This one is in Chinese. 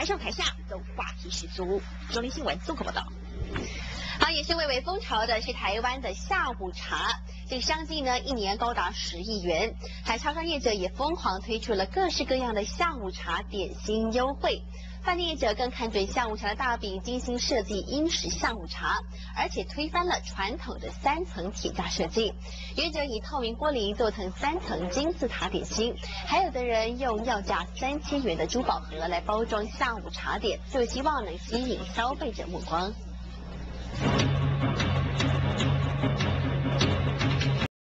台上台下都话题十足。中联新闻综合报道。好，也是蔚为风潮的是台湾的下午茶，这个商机呢一年高达十亿元，海超商业者也疯狂推出了各式各样的下午茶点心优惠。饭店业者更看准下午茶的大饼，精心设计英式下午茶，而且推翻了传统的三层铁架设计。业者以透明玻璃做成三层金字塔点心，还有的人用要价三千元的珠宝盒来包装下午茶点，就希望能吸引消费者目光。